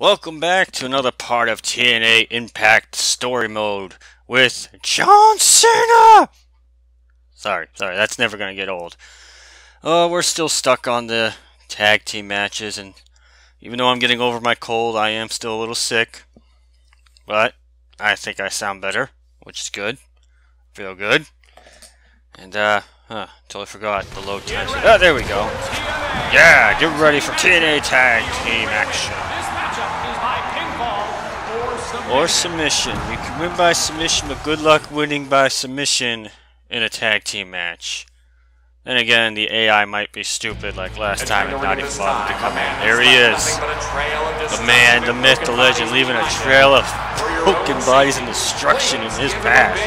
Welcome back to another part of TNA Impact Story Mode with John Cena! Sorry, sorry, that's never gonna get old. Uh, we're still stuck on the tag team matches, and even though I'm getting over my cold, I am still a little sick. But, I think I sound better, which is good. Feel good. And, uh, huh, totally forgot the load time. Oh, there we go. Yeah, get ready for TNA Tag Team action. Or submission. You can win by submission, but good luck winning by submission in a tag team match. Then again, the AI might be stupid like last time and not even bother to come in. There he is. The man, the myth, the legend, leaving a trail of broken bodies and destruction in his path.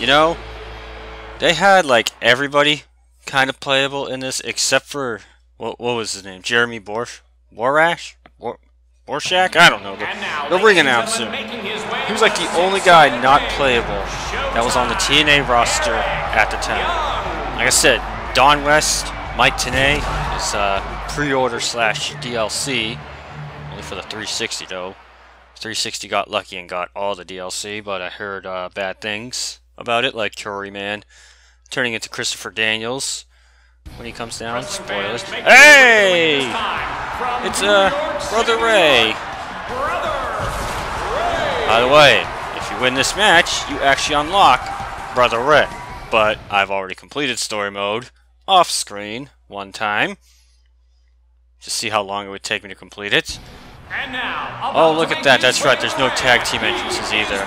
You know, they had like everybody kind of playable in this except for, what, what was his name? Jeremy Borsch? Warash? Borshak? I don't know. They'll bring the out soon. He was like the only guy not playable that was on the TNA roster at the time. Like I said, Don West, Mike Tenay is uh, pre-order slash DLC. Only for the 360 though. 360 got lucky and got all the DLC, but I heard uh, bad things about it, like Curry Man turning into Christopher Daniels when he comes down. Spoilers. Hey! It's uh, Brother Ray. By the way, if you win this match, you actually unlock Brother Ray. But I've already completed story mode off screen one time. Just see how long it would take me to complete it. Oh, look at that. That's right. There's no tag team entrances either.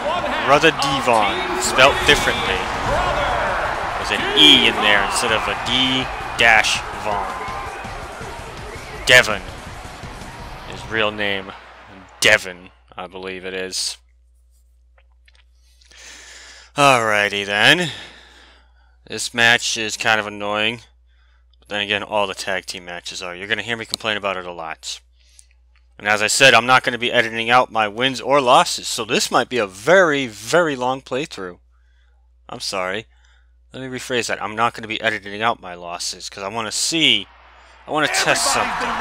Brother Devon, spelt differently. There's an E in there instead of a D dash Von. Devon. Real name. Devon, I believe it is. Alrighty then. This match is kind of annoying. But then again, all the tag team matches are. You're going to hear me complain about it a lot. And as I said, I'm not going to be editing out my wins or losses, so this might be a very, very long playthrough. I'm sorry. Let me rephrase that. I'm not going to be editing out my losses, because I want to see... I want to test something. To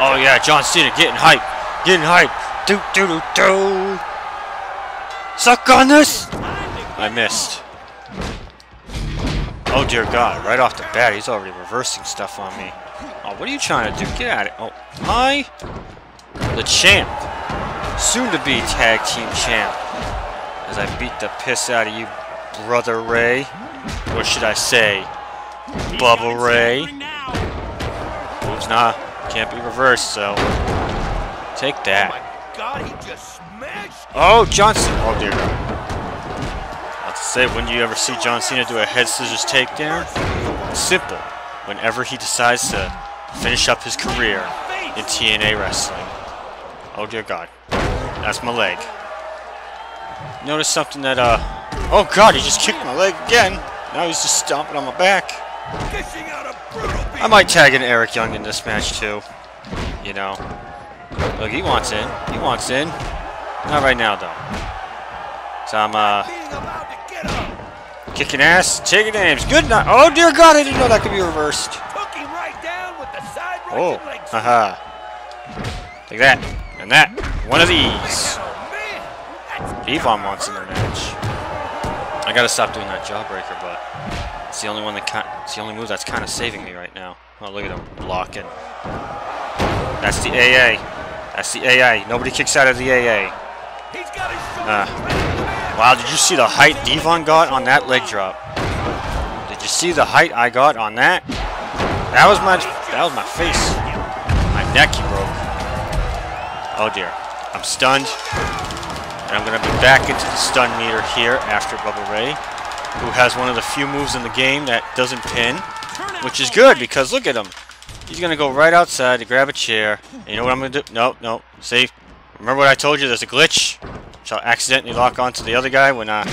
oh yeah, John Cena getting hype. Getting hype. Do do do do. Suck on this! I missed. Oh dear god, right off the bat, he's already reversing stuff on me. Oh, what are you trying to do? Get at it. Oh, hi! The champ. Soon to be tag team champ. As I beat the piss out of you, Brother Ray. What should I say? Bubba Ray. Moves not. Can't be reversed, so. Take that. Oh, Johnson. Oh, dear Let's say, when do you ever see John Cena do a head scissors takedown? Simple. Whenever he decides to finish up his career in TNA wrestling. Oh dear God. That's my leg. Notice something that, uh... Oh God, he just kicked my leg again. Now he's just stomping on my back. I might tag in Eric Young in this match too. You know. Look, he wants in. He wants in. Not right now, though. So I'm, uh... Kicking ass, taking names. Good night. Oh, dear God, I didn't know that could be reversed. Oh, haha. Like that. And that. One of these. Devon wants in the match. I gotta stop doing that jawbreaker, but it's the only one that it's the only move that's kind of saving me right now. Oh, look at him blocking. That's the AA. That's the AA. Nobody kicks out of the AA. Uh, wow, did you see the height Devon got on that leg drop? Did you see the height I got on that? That was my that was my face. My neck he broke. Oh dear. I'm stunned. And I'm gonna be back into the stun meter here after Bubba Ray, who has one of the few moves in the game that doesn't pin, which is good because look at him. He's gonna go right outside to grab a chair. And you know what I'm gonna do? No, no. See? Remember what I told you? There's a glitch. Which I'll accidentally lock onto the other guy when I'm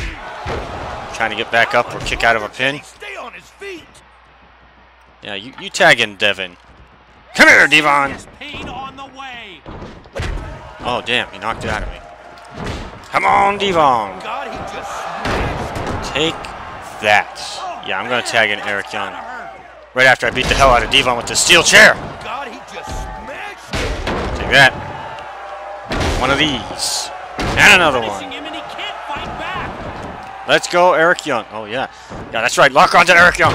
trying to get back up or kick out of a pin. Stay on his feet. Yeah, you, you tag in, Devon. Come here, Devon! Oh, damn, he knocked it out of me. Come on, Devon! Take that. Yeah, I'm gonna tag in Eric Young. Right after I beat the hell out of Devon with the steel chair! Take that. One of these. And another one. Let's go, Eric Young. Oh, yeah. Yeah, that's right. Lock on to Eric Young.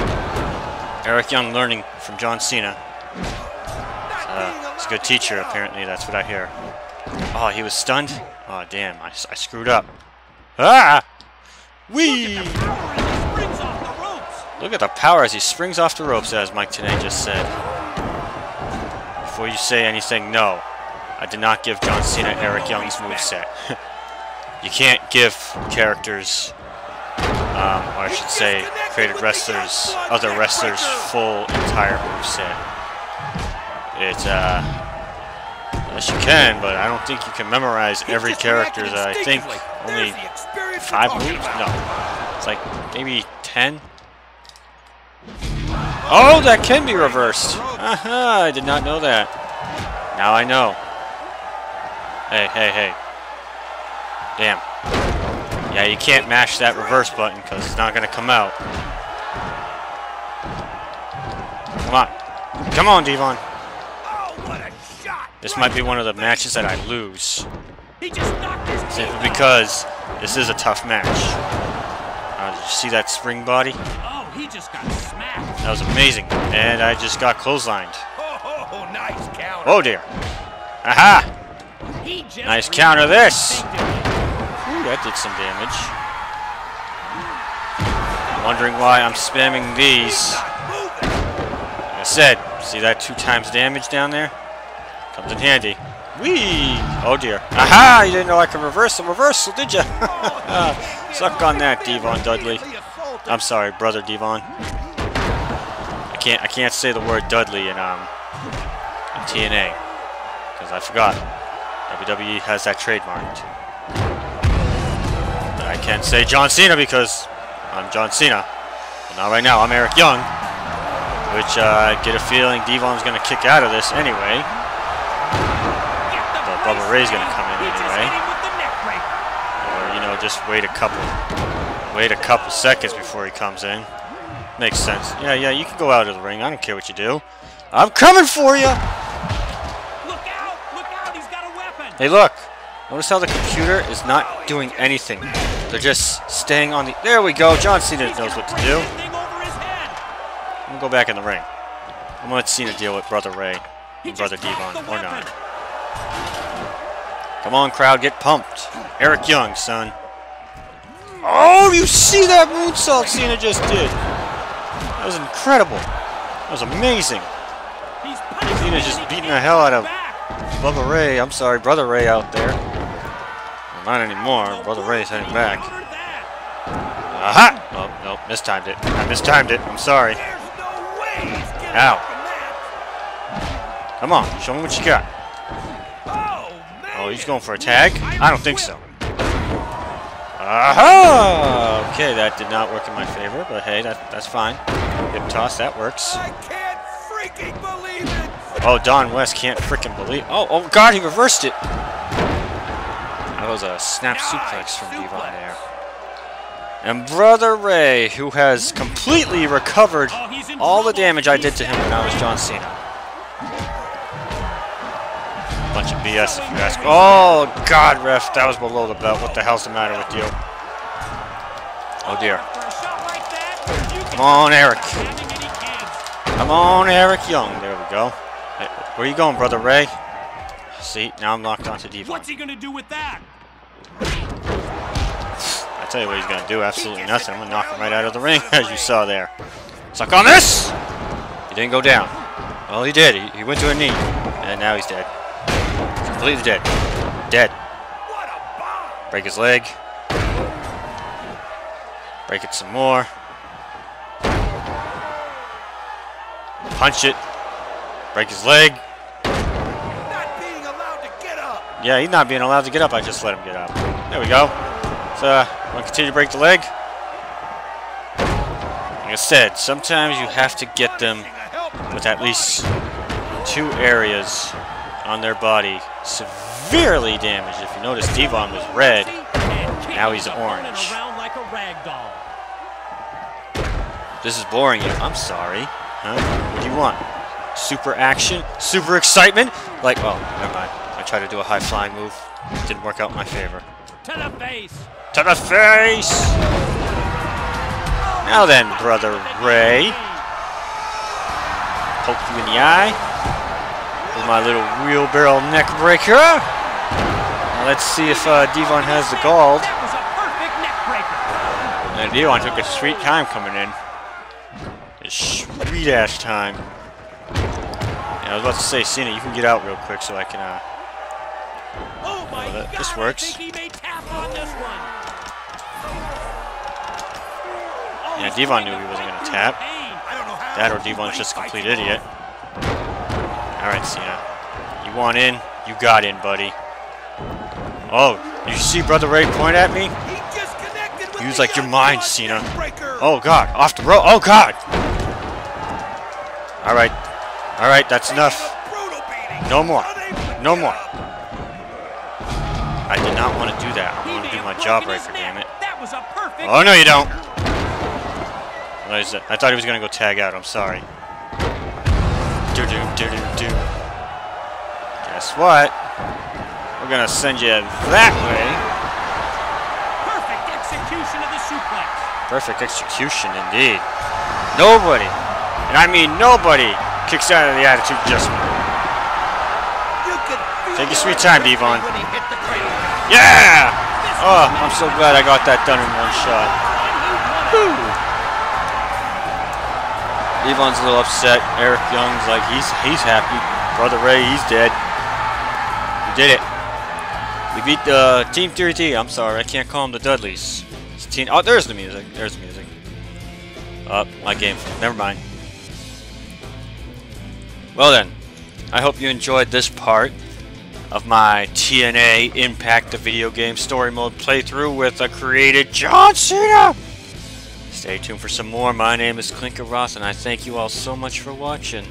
Eric Young learning from John Cena. Uh, he's a good teacher, apparently. That's what I hear. Oh, he was stunned? Oh, damn. I, I screwed up. Ah! Wee! Look at the power as he springs off the ropes, as Mike Tenay just said. Before you say anything, no. I did not give John Cena Eric Young's moveset. you can't give characters, um, or I should say, created wrestlers, other wrestlers, full entire moveset. It's, uh, yes you can, but I don't think you can memorize every character. Uh, I think only five moves? No. It's like maybe ten? Oh, that can be reversed. Aha, I did not know that. Now I know. Hey, hey, hey. Damn. Yeah, you can't mash that reverse button because it's not going to come out. Come on. Come on, Devon. This might be one of the matches that I lose. Simply because this is a tough match. Uh, did you see that spring body? Oh, he just got smacked. That was amazing. And I just got clotheslined. Oh, nice counter. Oh dear. Aha! Nice counter this. Ooh, that did some damage. Wondering why I'm spamming these. Like I said, see that two times damage down there? Comes in handy. Whee! Oh dear. Aha! You didn't know I could reverse the reversal, did you? Suck on that, Devon Dudley. I'm sorry, brother Devon. I can't I can't say the word Dudley in um in TNA because I forgot. WWE has that trademarked. But I can't say John Cena because I'm John Cena. But not right now. I'm Eric Young, which uh, I get a feeling Devon's going to kick out of this anyway. Get the But Bubba Ray's gonna come in anyway. hit him with the neck. Or you know, just wait a couple, wait a couple seconds before he comes in. Makes sense. Yeah, yeah. You can go out of the ring. I don't care what you do. I'm coming for you. Look out! Look out! He's got a weapon. Hey, look. Notice how the computer is not doing anything. They're just staying on the... There we go. John Cena knows what to do. that thing over his head. I'm going to go back in the ring. I'm going to let Cena deal with Brother Ray and Brother Devon, or not. Come on, crowd. Get pumped. Eric Young, son. Oh, you see that moonsault Cena just did? That was incredible. That was amazing. He's Cena's just beating the hell out of. Bubba Ray. I'm sorry, Brother Ray out there. Well, not anymore. Brother Ray's heading back. Aha! Oh, no, mistimed it. I mistimed it. I'm sorry. There's no way Ow. up from that. Come on, show me what you got. Oh. He's going for a tag? I don't think so. Aha! Okay, that did not work in my favor, but hey, that, that's fine. Hip toss, that works. I can't freaking believe it. Oh, Don West can't freaking believe. Oh, oh God, he reversed it. That was a snap suplex from Devon there. And Brother Ray, who has completely recovered Oh, all the damage I did to him when I was John Cena. Bunch of BS if you ask. Oh, God, ref, that was below the belt. What the hell's the matter with you? Oh, dear. For a shot like that, you Come on, Eric. can having any kids. Come on, Eric Young. There we go. Hey, where you going, Brother Ray? See, now I'm locked onto Devon. What's he gonna do with that? I tell you what he's gonna do, absolutely nothing. I'm gonna knock him right out of the ring, as you saw there. Suck on this! He didn't go down. Well, he did. He, he went to a knee, and now he's dead. Completely dead. Dead. Break his leg. Break it some more. Punch it. Break his leg. Not being allowed to get up. Yeah, he's not being allowed to get up. I just let him get up. There we go. So, uh, want to continue to break the leg? Like I said, sometimes you have to get them with at least two areas on their body severely damaged. If you notice, Devon was red. Now he's orange. Around like a rag doll. This is boring you. I'm sorry. Huh? What do you want? Super action? Super excitement? Like, oh, never mind. try to do a high flying move. Didn't work out in my favor. To the face. To the face! Now then, Brother Ray. Poke you in the eye. My little wheelbarrow neck breaker. Now let's see if uh, Devon has the gold. That was a perfect neck breaker. And Devon took a sweet time coming in. A sweet ass time. Yeah, I was about to say, Cena, you can get out real quick so I can, uh... Oh my God! this works. I think he may tap on this one. Oh, Yeah, Devon going knew he wasn't gonna tap. pain. I don't know how That or Devon's just a complete idiot. Alright, Cena. You want in? You got in, buddy. Oh, you see Brother Ray point at me? He Use like your mind, Cena. Oh god, off the road. Oh god! Alright. Alright, that's enough. a brutal beating. No more. No more. I did not want to do that. I want to do my jawbreaker, damn it. Oh no you don't! I thought he was gonna go tag out, I'm sorry. Do do do do do. What? We're gonna send you that way. Perfect execution of the suplex. Perfect execution indeed. Nobody, and I mean nobody, kicks out of the attitude adjustment. You could feel Take your sweet time, Devon. When he hit the crane. Yeah! Oh, I'm so glad I got that done in one shot. One, he won it. Devon's a little upset. Eric Young's like he's he's happy. Brother Ray, he's dead. Did it. We beat the Team 3D. I'm sorry, I can't call them the Dudleys. It's team. Oh, there's the music. There's the music. Up, my game. Never mind. Well then, I hope you enjoyed this part of my TNA Impact the Video Game Story Mode playthrough with a created John Cena. Stay tuned for some more. My name is Clinkeroith, and I thank you all so much for watching.